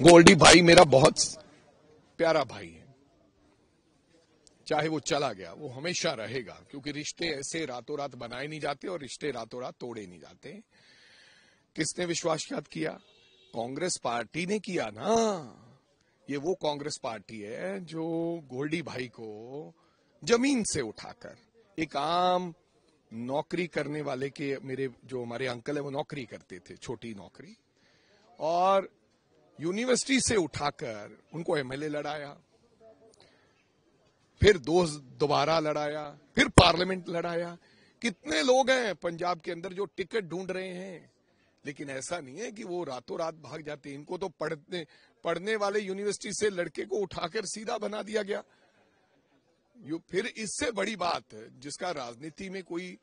गोल्डी भाई मेरा बहुत प्यारा भाई है। चाहे वो चला गया, वो हमेशा रहेगा, क्योंकि रिश्ते ऐसे रातों रात बनाए नहीं जाते और रिश्ते रातों रात तोड़े नहीं जाते। किसने विश्वासघात किया? कांग्रेस पार्टी ने किया ना। ये वो कांग्रेस पार्टी है जो गोल्डी भाई को ज़मीन से उठाकर, एक आम नौकरी करने वाले के, मेरे जो हमारे अंकल है, वो नौकरी करते थे, छोटी नौकरी। और यूनिवर्सिटी से उठाकर उनको एमएलए लड़ाया, फिर दो दोबारा लड़ाया, फिर पार्लियामेंट लड़ाया। कितने लोग हैं पंजाब के अंदर जो टिकट ढूंढ रहे हैं, लेकिन ऐसा नहीं है कि वो रातों रात भाग जाते हैं। इनको तो पढ़ने पढ़ने वाले यूनिवर्सिटी से लड़के को उठाकर सीधा बना दिया गया। यू, फिर इससे बड़ी बात, जिसका राजनीति में कोई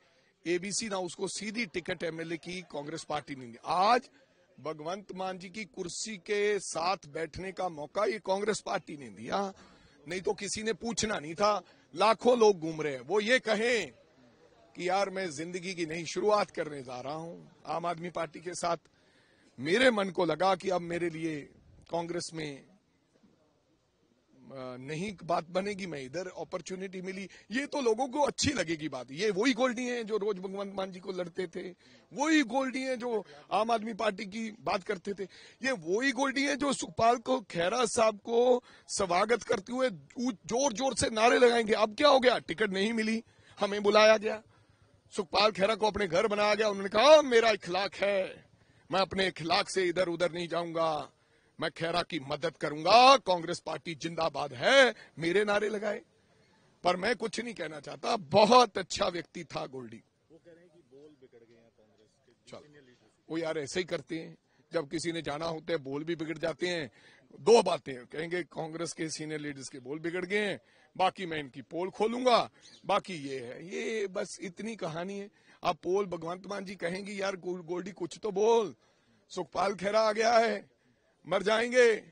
एबीसी ना, उसको सीधी टिकट एमएलए की कांग्रेस पार्टी नहीं आज भगवंत मान जी की कुर्सी के साथ बैठने का मौका ये कांग्रेस पार्टी ने दिया। नहीं तो किसी ने पूछना नहीं था, लाखों लोग घूम रहे हैं। वो ये कहें कि यार मैं ज़िंदगी की नहीं, शुरुआत करने जा रहा हूँ। आम आदमी पार्टी के साथ मेरे मन को लगा कि अब मेरे लिए कांग्रेस में नहीं, बात बनेगी, मैं इधर अपॉर्चुनिटी मिली। ये तो लोगों को अच्छी लगेगी बात। ये वही गोल्डी हैं जो रोज भगवंत मान जी को लड़ते थे। वही गोल्डी हैं जो आम आदमी पार्टी की बात करते थे। ये वही गोल्डी हैं जो सुखपाल को, खैरा साहब को स्वागत करते हुए ज़ोर ज़ोर से नारे लगाएँगे। अब क्या हो गया? टिकट नहीं मिली। हमें बुलाया गया। सुखपाल, खैरा को अपने घर बनाया गया। उन्होंने कहा, मेरा इखलाक है। मैं अपने इखलाक से इधर उधर नहीं जाऊँगा। मैं खैरा की मदद करूँगा कांग्रेस पार्टी जिंदाबाद है मेरे नारे लगाए। पर मैं कुछ नहीं कहना चाहता बहुत अच्छा व्यक्ति था गोल्डी। वो कह रहे कि बोल बिगड़ गए कांग्रेस के चल। वो यार ऐसे ही करते हैं जब किसी ने जाना होता है बोल भी बिगड़ जाते हैं। दो बातें कहेंगे कांग्रेस के सीनियर लीडर्स के बोल बिगड़ गए हैं बाकी मैं इनकी पोल खोलूँगा बाकी ये है। ये बस इतनी कहानी है। अब पोल भगवंत मान जी कहेंगे यार गोल्डी कुछ तो बोल। सुखपाल खेरा आ गया है। मर जाएँगे।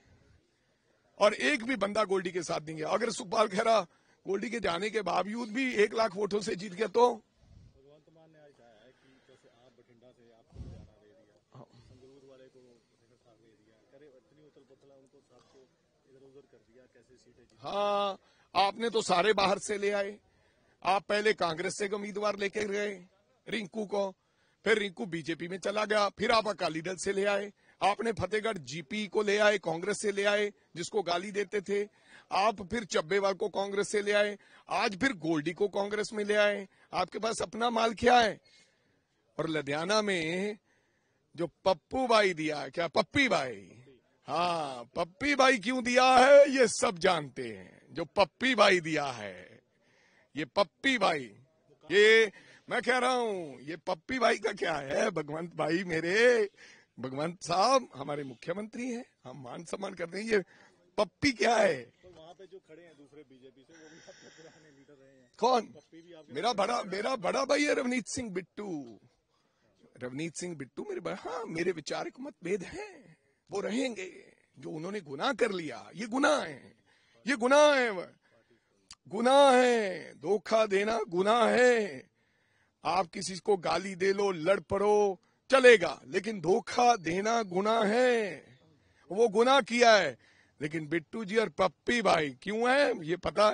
और एक भी बंदा गोल्डी के साथ देंगे अगर सुखपाल खेरा गोल्डी के जाने के बावजूद भी एक लाख वोटों से जीत गया तो? है, आपने तो सारे बाहर से ले आए। आप पहले कांग्रेस से उम्मीदवार लेके गए, रिंकू को। फिर रिंकू बीजेपी में चला गया, फिर आप अकाली दल से ले आए। आपने फतेहगढ़ जीपी को ले आए, कांग्रेस से ले आए, जिसको गाली देते थे। आप फिर चब्बेवाल को कांग्रेस से ले आए, आज फिर गोल्डी को कांग्रेस में ले आए। आपके पास अपना माल क्या है? और लुधियाना में जो पप्पू भाई दिया, क्या पप्पी भाई हाँ पप्पी भाई क्यों दिया है, ये सब जानते हैं। जो पप्पी भाई दिया है, ये पप्पी भाई ये, मैं कह रहा हूँ, ये पप्पी भाई का क्या है? भगवंत भाई मेरे भगवंत साहब हमारे मुख्यमंत्री हैं हम मान सम्मान करते हैं ये पप्पी क्या है? तो वहाँ पे जो खड़े हैं दूसरे बीजेपी से वो भी अपने पुराने लीडर रहे हैं। कौन? मेरा बड़ा मेरा बड़ा भाई है रवनीत सिंह बिट्टू। रवनीत सिंह बिट्टू मेरे बड़ा हाँ मेरे विचारिक मतभेद हैं। वो रहेंगे जो उन्होंने गुनाह कर लिया ये गुनाह है ये गुनाह है गुनाह है धोखा देना गुनाह है। आप किसी को गाली दे लो लड़ पड़ो चलेगा। लेकिन धोखा देना गुना है। वो गुना किया है। लेकिन बिट्टू जी और पप्पी भाई, क्यों है? ये पता